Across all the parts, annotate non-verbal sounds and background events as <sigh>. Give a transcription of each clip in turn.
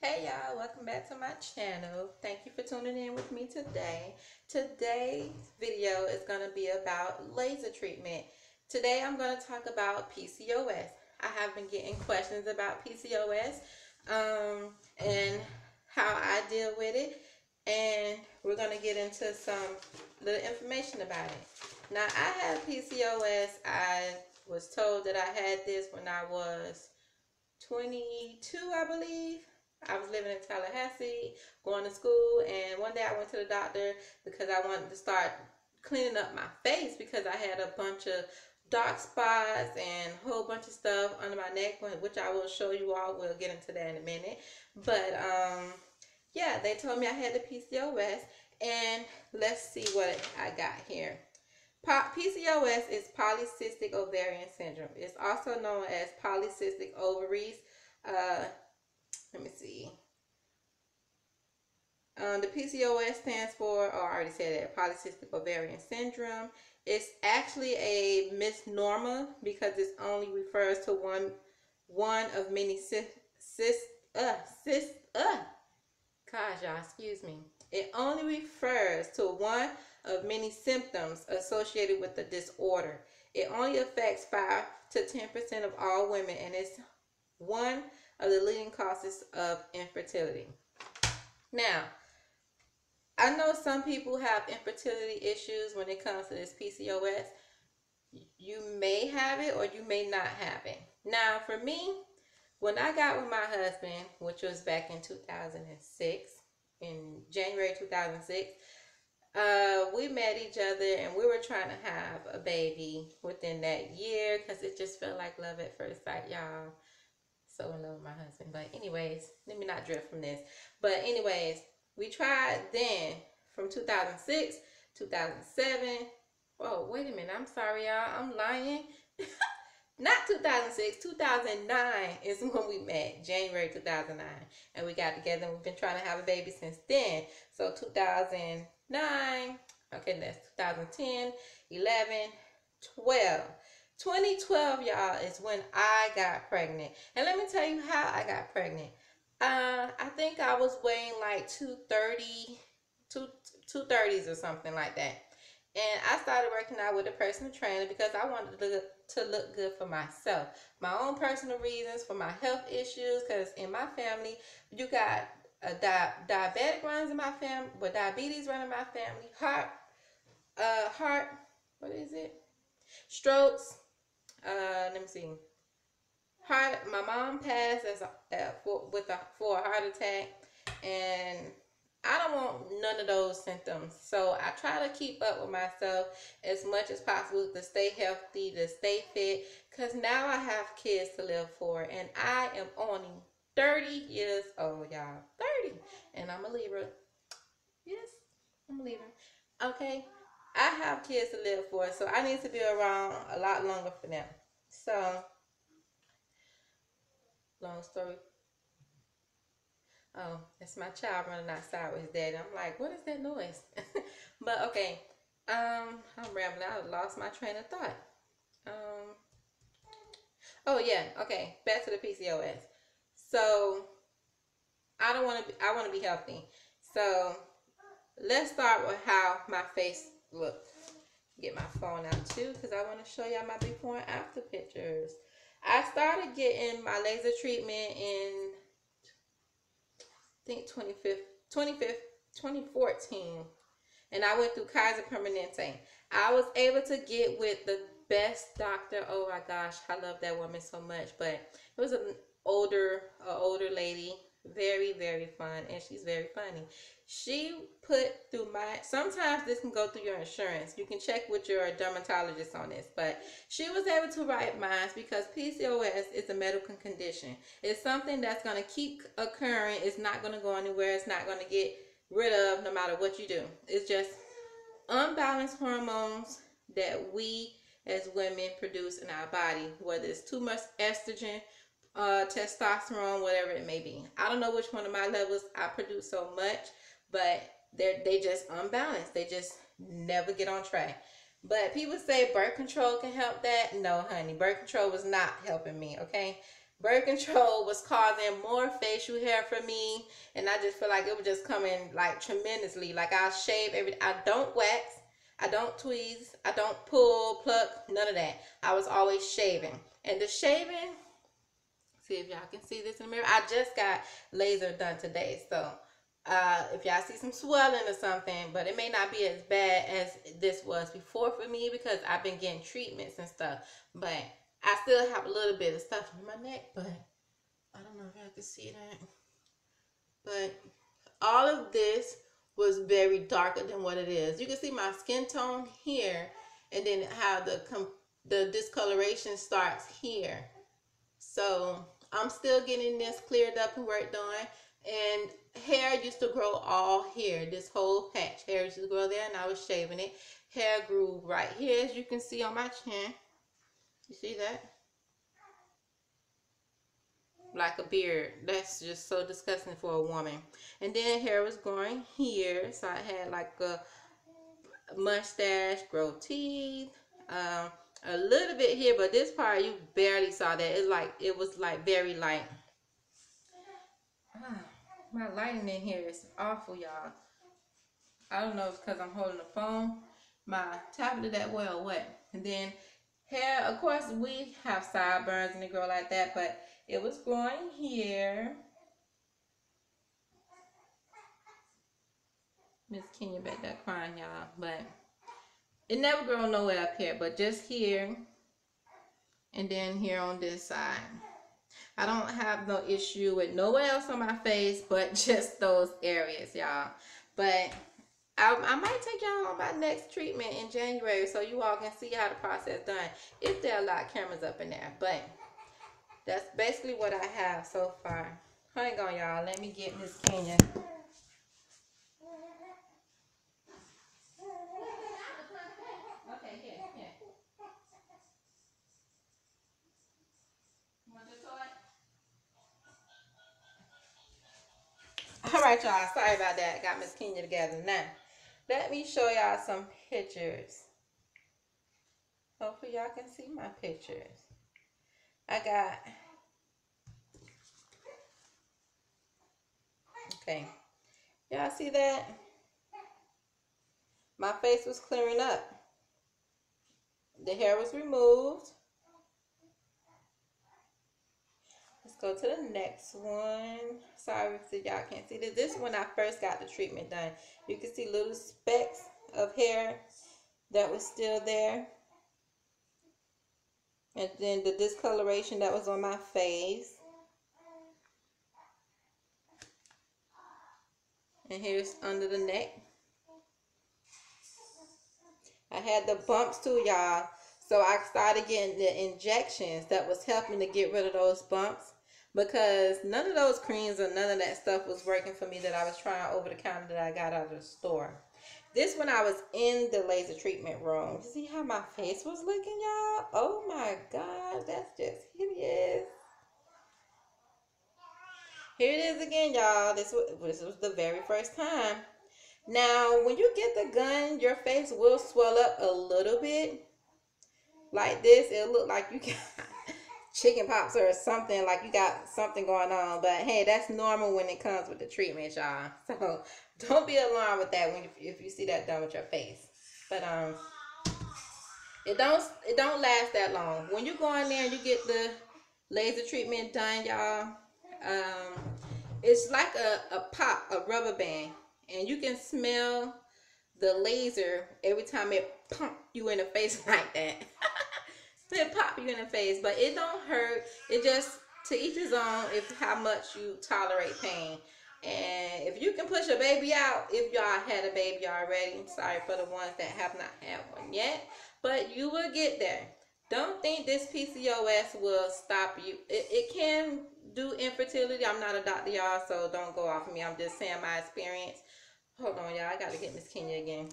Hey y'all, welcome back to my channel. Thank you for tuning in with me today. Today's video is going to be about laser treatment. Today I'm going to talk about PCOS. I have been getting questions about PCOS um, and how I deal with it. And we're going to get into some little information about it. Now I have PCOS. I was told that I had this when I was 22, I believe. I was living in Tallahassee, going to school, and one day I went to the doctor because I wanted to start cleaning up my face because I had a bunch of dark spots and a whole bunch of stuff under my neck, which I will show you all. We'll get into that in a minute. But um, yeah, they told me I had the PCOS, and let's see what I got here. PCOS is polycystic ovarian syndrome. It's also known as polycystic ovaries. Uh, let me see. Um, the PCOS stands for, oh, I already said that, polycystic ovarian syndrome. It's actually a misnomer because it only refers to one one of many cyst, cyst, uh, cyst, uh, gosh, y'all, excuse me. It only refers to one of many symptoms associated with the disorder. It only affects 5 to 10% of all women and it's one of the leading causes of infertility. Now, I know some people have infertility issues when it comes to this PCOS. You may have it or you may not have it. Now, for me, when I got with my husband, which was back in 2006, in January 2006, uh, we met each other and we were trying to have a baby within that year because it just felt like love at first sight, y'all so in love with my husband. But anyways, let me not drift from this. But anyways, we tried then from 2006, 2007. Oh, wait a minute. I'm sorry, y'all. I'm lying. <laughs> not 2006, 2009 is when we met, January 2009. And we got together and we've been trying to have a baby since then. So 2009, okay, that's 2010, 11, 12. 2012, y'all, is when I got pregnant. And let me tell you how I got pregnant. Uh, I think I was weighing like 230, two, 230s or something like that. And I started working out with a personal trainer because I wanted to look, to look good for myself. My own personal reasons for my health issues because in my family, you got a di diabetic runs in my family, with diabetes running my family, heart, uh, heart, what is it? Strokes, uh, let me see. Heart. My mom passed as a, uh, for, with a for a heart attack, and I don't want none of those symptoms. So I try to keep up with myself as much as possible to stay healthy, to stay fit. Cause now I have kids to live for, and I am only 30 years old, y'all. 30, and I'm a Libra. Yes, I'm a Libra. Okay. I have kids to live for, so I need to be around a lot longer for them. So, long story. Oh, that's my child running outside with his daddy. I'm like, what is that noise? <laughs> but okay, um, I'm rambling. I lost my train of thought. Um, oh yeah, okay. Back to the PCOS. So, I don't want to. I want to be healthy. So, let's start with how my face look get my phone out too because I want to show y'all my before and after pictures. I started getting my laser treatment in I think 25th, 25th, 2014. And I went through Kaiser Permanente. I was able to get with the best doctor. Oh my gosh, I love that woman so much. But it was an older, older lady very very fun and she's very funny. She put through my sometimes this can go through your insurance. You can check with your dermatologist on this but she was able to write mine because pcos is a medical condition. It's something that's going to keep occurring. It's not going to go anywhere. It's not going to get rid of no matter what you do. It's just unbalanced hormones that we as women produce in our body whether it's too much estrogen uh, testosterone, whatever it may be. I don't know which one of my levels I produce so much, but they're they just unbalanced. They just never get on track. But people say birth control can help that. No, honey, birth control was not helping me. Okay, birth control was causing more facial hair for me and i just feel like it was just coming like tremendously like i shave every i don't wax i don't tweeze i don't pull pluck none of that i was always shaving and the shaving see if y'all can see this in the mirror i just got laser done today so uh, if y'all see some swelling or something, but it may not be as bad as this was before for me because I've been getting treatments and stuff. But I still have a little bit of stuff in my neck, but I don't know if y'all can see that. But all of this was very darker than what it is. You can see my skin tone here, and then how the the discoloration starts here. So I'm still getting this cleared up and worked on. And hair used to grow all here, this whole patch. Hair used to grow there, and I was shaving it. Hair grew right here, as you can see on my chin. You see that? Like a beard. That's just so disgusting for a woman. And then hair was growing here. So I had like a mustache, grow teeth, um, a little bit here, but this part you barely saw that. It's like it was like very light. Ah, my lighting in here is awful, y'all. I don't know if because I'm holding the phone. My tablet that well wet. And then hair, of course, we have sideburns and they grow like that, but it was growing here. Miss Kenya back there crying, y'all. But it never grow nowhere up here, but just here. And then here on this side. I don't have no issue with nowhere else on my face but <laughs> just those areas, y'all. But I, I might take y'all on my next treatment in January so you all can see how the process done. If there are a lot of cameras up in there. But that's basically what I have so far. Hang on, y'all. Let me get Miss Kenya. <laughs> All right, y'all. Sorry about that. Got Miss Kenya together now. Let me show y'all some pictures. Hopefully y'all can see my pictures. I got... Okay. Y'all see that? My face was clearing up. The hair was removed. Go to the next one. Sorry if y'all can't see this. This when I first got the treatment done. You can see little specks of hair that was still there. And then the discoloration that was on my face. And here's under the neck. I had the bumps too, y'all. So I started getting the injections that was helping to get rid of those bumps because none of those creams or none of that stuff was working for me that I was trying over the counter that I got out of the store. This when I was in the laser treatment room. See how my face was looking, y'all? Oh my God, that's just hideous. Here it is again, y'all. This was, this was the very first time. Now, when you get the gun, your face will swell up a little bit. Like this, it'll look like you <laughs> got chicken pox or something like you got something going on. But hey that's normal when it comes with the treatment y'all. <laughs> So don't be alarmed with that when you, if you see that done with your face. But um it don't it don't last that long. When you go in there and you get the laser treatment done y'all um it's like a, a pop a rubber band. And you can smell the laser every time it pump you in the face <laughs> like that <laughs> it pop you in the face, but it don't hurt. It just to each his own if how much you tolerate pain. And if you can push a baby out, if y'all had a baby already, sorry for the ones that have not had one yet, but you will get there. Don't think this PCOS will stop you. It, it can do infertility. I'm not a doctor, y'all, so don't go off of me. I'm just saying my experience. Hold on, y'all. I got to get Miss Kenya again.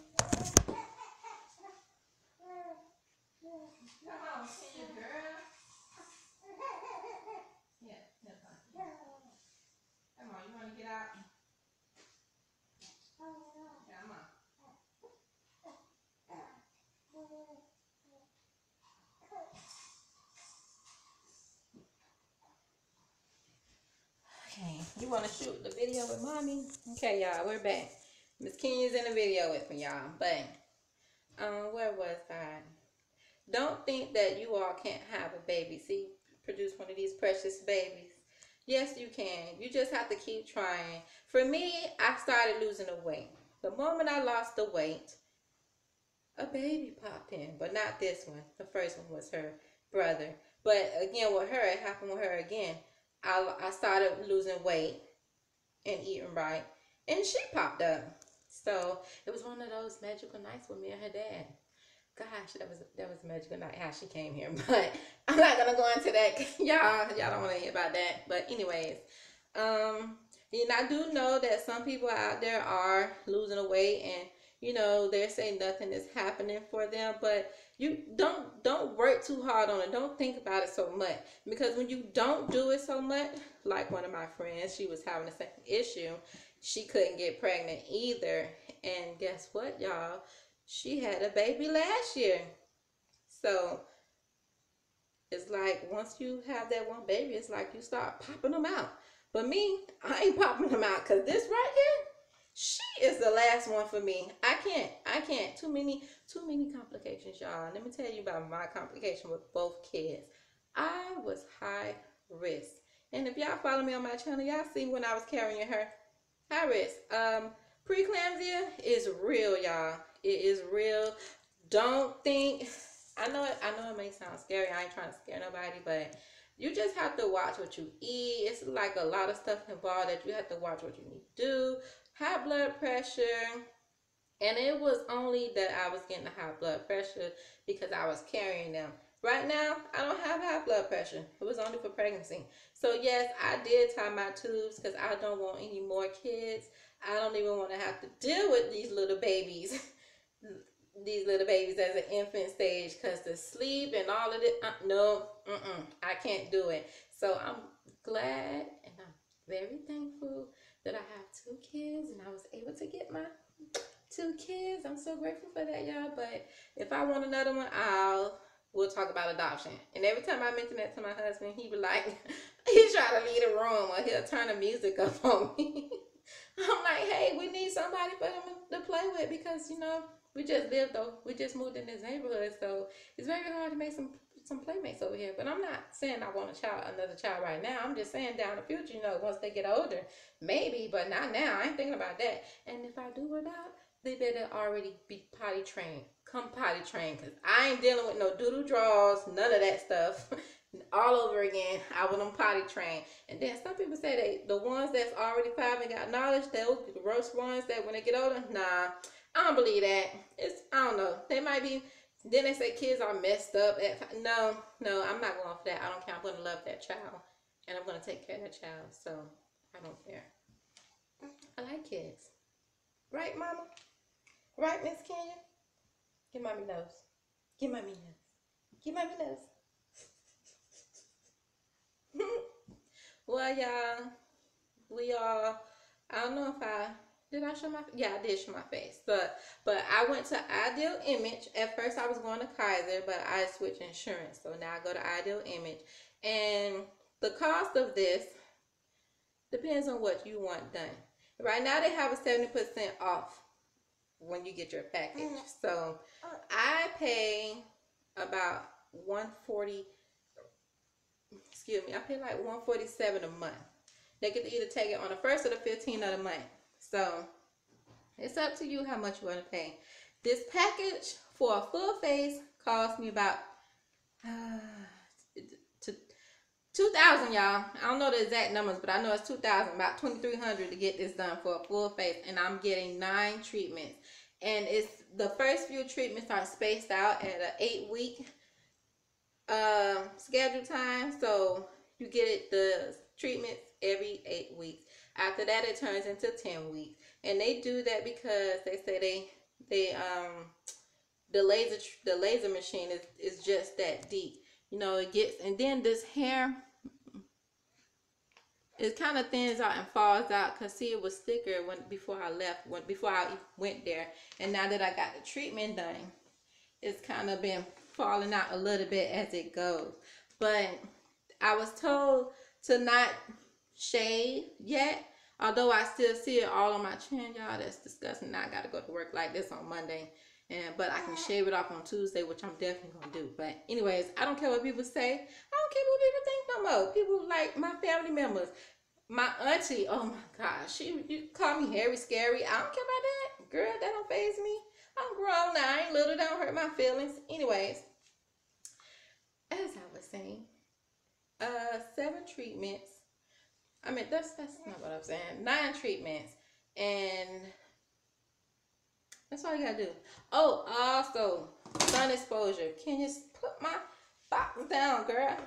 Come on, you, girl. Yeah. Come on, you want to get out? Okay, you want to shoot the video with mommy? Okay, y'all, we're back. Miss Kenya's in the video with me, y'all. But, um, where was I? Don't think that you all can't have a baby. See, produce one of these precious babies. Yes, you can. You just have to keep trying. For me, I started losing the weight. The moment I lost the weight, a baby popped in, but not this one. The first one was her brother. But again, with her, it happened with her again. I, I started losing weight and eating right, and she popped up. So it was one of those magical nights with me and her dad. Gosh, that was that was magical night how she came here. <laughs> But I'm not gonna go into that. <laughs> y'all, y'all don't want to hear about that. But anyways, um, and I do know that some people out there are losing weight and you know they're saying nothing is happening for them but you don't don't work too hard on it don't think about it so much because when you don't do it so much like one of my friends she was having the same issue she couldn't get pregnant either and guess what y'all she had a baby last year so it's like once you have that one baby it's like you start popping them out but me i ain't popping them out because this right here she is the last one for me. I can't, I can't. Too many, too many complications, y'all. Let me tell you about my complication with both kids. I was high risk. And if y'all follow me on my channel, y'all see when I was carrying her. High risk. Um, preeclampsia is real, y'all. It is real. Don't think I know it I know it may sound scary. I ain't trying to scare nobody, but you just have to watch what you eat. It's like a lot of stuff involved that you have to watch what you need to do high blood pressure. And it was only that I was getting high blood pressure because I was carrying them. Right now, I don't have high blood pressure. It was only for pregnancy. So yes, I did tie my tubes because I don't want any more kids. I don't even want to have to deal with these little babies. <laughs> these little babies as an infant stage because the sleep and all of it. Uh, no, I can't do it. So I'm glad and I'm very thankful that I have two kids and I was able to get my two kids. I'm so grateful for that, y'all. But if I want another one, I'll we'll talk about adoption. And every time I mention that to my husband, he be like, <laughs> he try to leave the room or he'll turn the music up <laughs> on me. I'm like, hey, we need somebody for them to play with because you know we just lived though. We just moved in this neighborhood, so it's very hard to make some some playmates over here. But I'm not saying I want a child, another child right now. I'm just saying down the future, you know, once they get older, maybe, but not now. I ain't thinking about that. And if I do adopt, they better already be potty trained. Come potty trained, cause I ain't dealing with no doodle draws, none of that stuff. <laughs> all over again. I want them potty trained. And then some people say they the ones that's already five and got knowledge, be the worst ones that when they get older, nah. I don't believe that. It's I don't know. They might be then they say kids are messed up. At, no, no, I'm not going for that. I don't care. I'm going to love that child. And I'm going to take care of that child. So I don't care. I like kids. Right, Mama? Right, Miss Kenya? Give mommy nose. Give mommy nose. Give mommy nose. <laughs> well, y'all, we all, I don't know if I did I show my? Yeah, I did show my face. But but I went to Ideal Image. At first, I was going to Kaiser, but I switched insurance, so now I go to Ideal Image. And the cost of this depends on what you want done. Right now, they have a seventy percent off when you get your package. Mm. So I pay about one forty. Excuse me, I pay like one forty seven a month. They can either take it on the first or the 15th of the month. So it's up to you how much you want to pay. This package for a full face cost me about uh, 2000 y'all. I don't know the exact numbers, but I know it's 2000 about 2300 to get this done for a full face. And I'm getting nine treatments. And it's the first few treatments are spaced out at an eight week uh, schedule time. So you get the treatments every eight weeks. After that, it turns into 10 weeks. And they do that because they say they, they, um, the laser, the laser machine is, is just that deep. You know, it gets, and then this hair, it kind of thins out and falls out because see it was thicker when before I left when before I went there and now that I got the treatment done it's kind of been falling out a little bit as it goes but I was told to not shave yet. Although I still see it all on my chin, y'all. That's disgusting. Now I gotta go to work like this on Monday. And but I can shave it off on Tuesday, which I'm definitely gonna do. But anyways, I don't care what people say. I don't care what people think no more. People like my family members. My auntie, oh my gosh, she you call me hairy scary. I don't care about that. Girl, that don't faze me. I'm grown now. I ain't little, don't hurt my feelings. Anyways, as I was saying, uh seven treatments. I mean that's that's not what I'm saying. Nine treatments. And that's all you gotta do. Oh, also sun exposure. Can you put my box down, girl?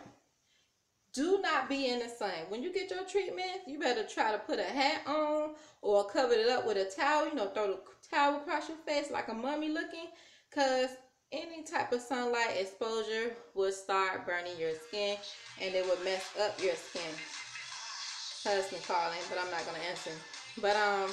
Do not be in the sun. When you get your treatment, you better try to put a hat on or cover it up with a towel. You know, throw the towel across your face like a mummy looking. Because any type of sunlight exposure will start burning your skin and it will mess up your skin. Husband calling, but I'm not going to answer. But, um,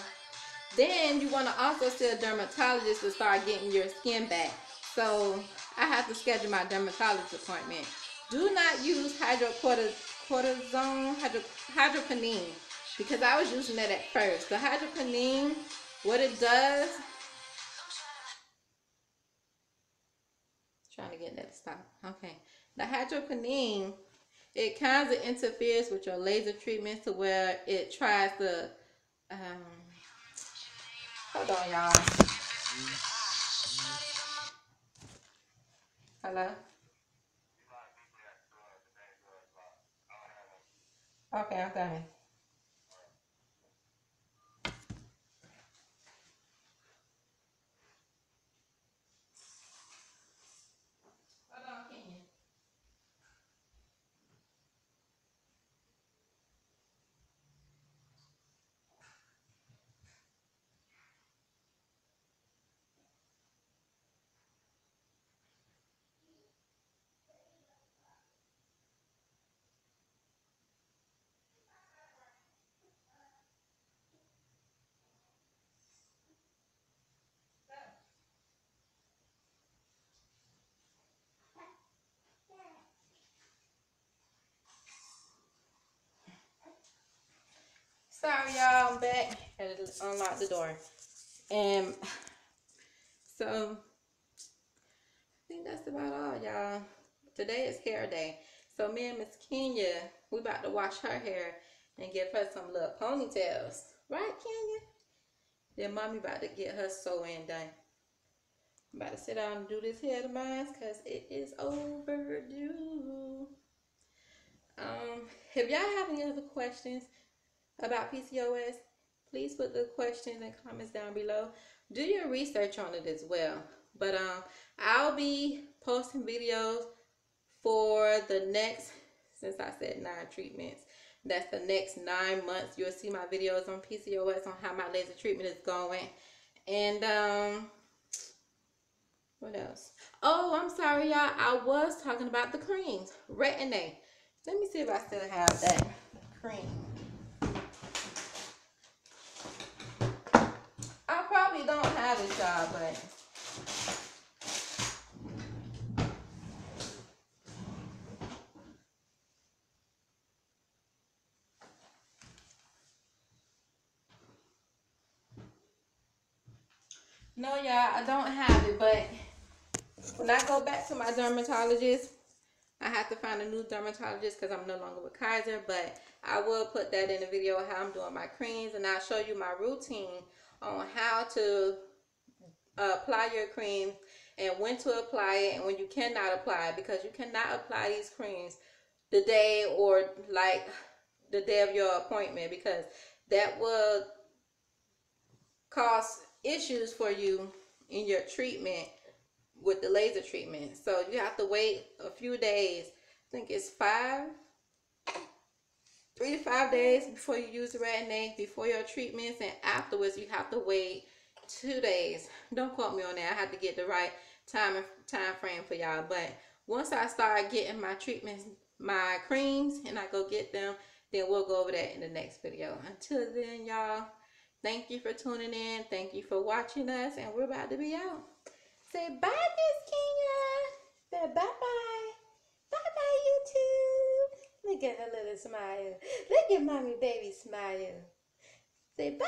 then you want to also see a dermatologist to start getting your skin back. So I have to schedule my dermatologist appointment. Do not use hydrocortisone, hydro, hydroquinone, because I was using that at first. The hydroquinone, what it does, trying to get that to stop. Okay. The hydroquinone, it kind of interferes with your laser treatments to where it tries to, um, hold on, y'all. Hello? Okay, I'm coming. Sorry, y'all. I'm back. Had to unlock the door. And so, I think that's about all, y'all. Today is hair day. So, me and Miss Kenya, we about to wash her hair and give her some little ponytails. Right, Kenya? Then mommy about to get her sewing done. I'm about to sit down and do this hair of mine because it is overdue. Um, if y'all have any other questions, about PCOS, please put the questions and comments down below. Do your research on it as well. But um, I'll be posting videos for the next, since I said nine treatments, that's the next nine months. You'll see my videos on PCOS on how my laser treatment is going. And um, what else? Oh, I'm sorry, y'all. I was talking about the creams. Retin-A. Let me see if I still have that cream. Don't have it, y'all, but. No, y'all, I don't have it, but when I go back to my dermatologist, I have to find a new dermatologist because I'm no longer with Kaiser, but I will put that in the video how I'm doing my creams and I'll show you my routine on how to apply your cream and when to apply it and when you cannot apply it because you cannot apply these creams the day or like the day of your appointment because that will cause issues for you in your treatment with the laser treatment. So you have to wait a few days. I think it's five three to five days before you use the Retin-A, before your treatments, and afterwards you have to wait two days. Don't quote me on that. I have to get the right time time frame for y'all. But once I start getting my treatments, my creams, and I go get them, then we'll go over that in the next video. Until then, y'all, thank you for tuning in. Thank you for watching us, and we're about to be out. Say bye, Miss Kenya. Say bye-bye. Look at her little smile. Look at mommy baby smile. Say bye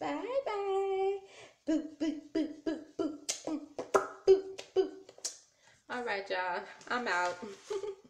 bye. Bye bye. Boop, boop, boop, boop, boop. Boop, boop. All right, y'all. I'm out. <laughs>